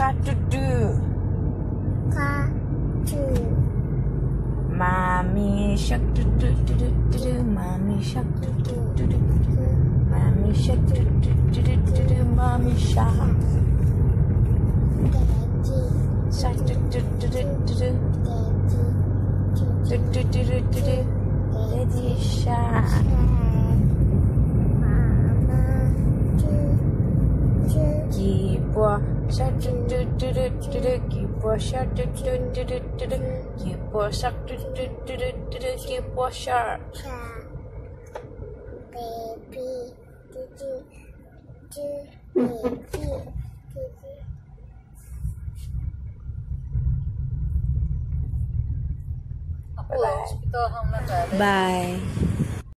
got to do? Got to. Mommy shark do do do do do do. Mommy shark do do do do do. Mommy shark do do do do do do. Mommy shark. Shark do do do do do do. Do do do do do do. Daddy shark. boy, boy, boy. Baby, do do do baby. Bye. Bye.